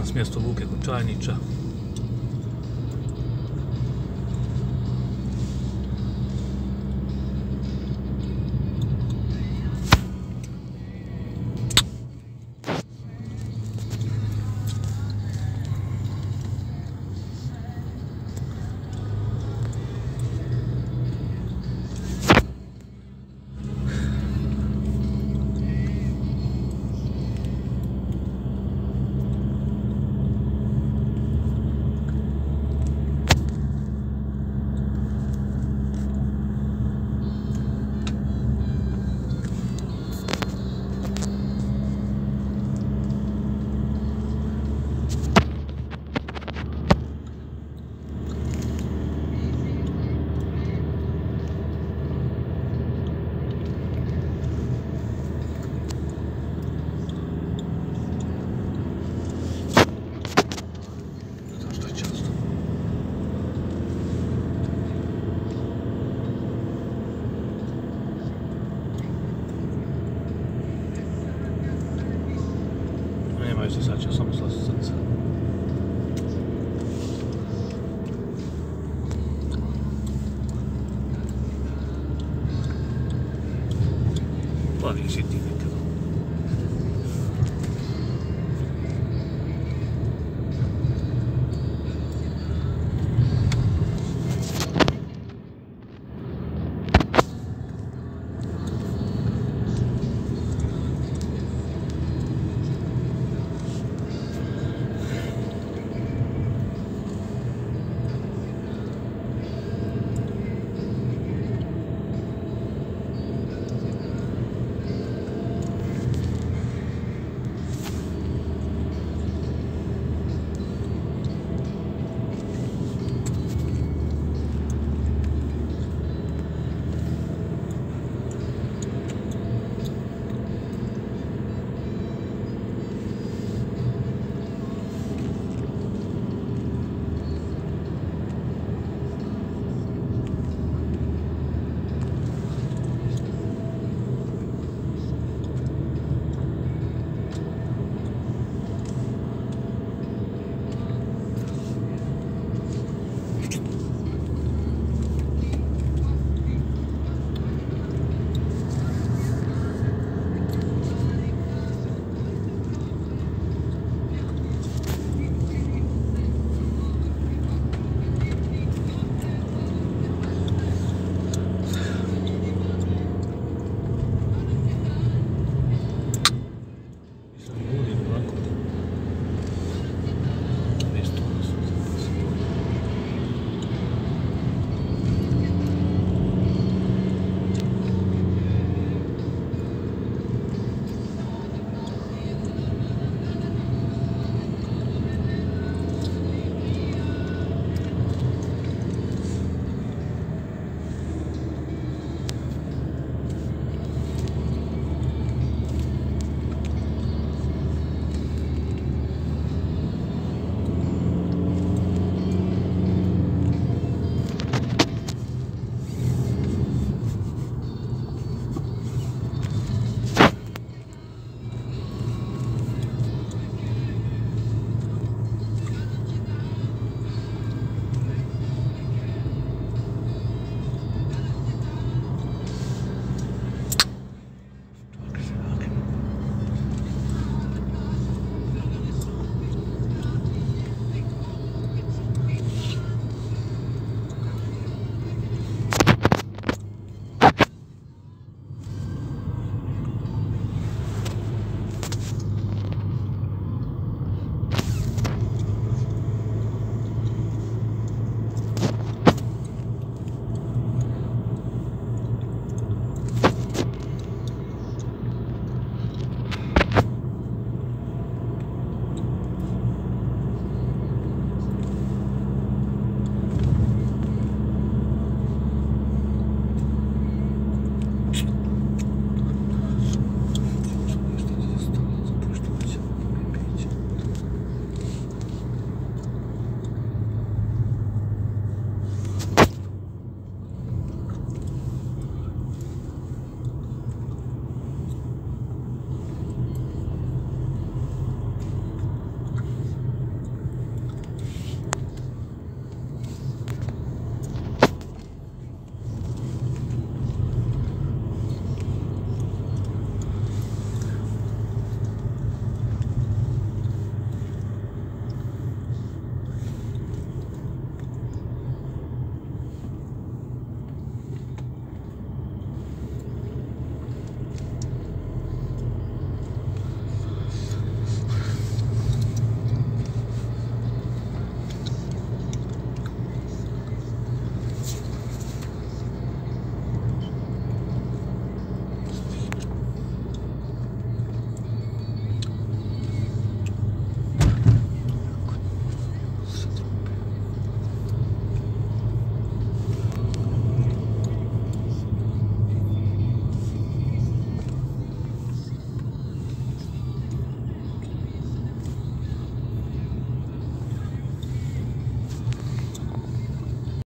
danas mjesto Luke Kočajnića. some such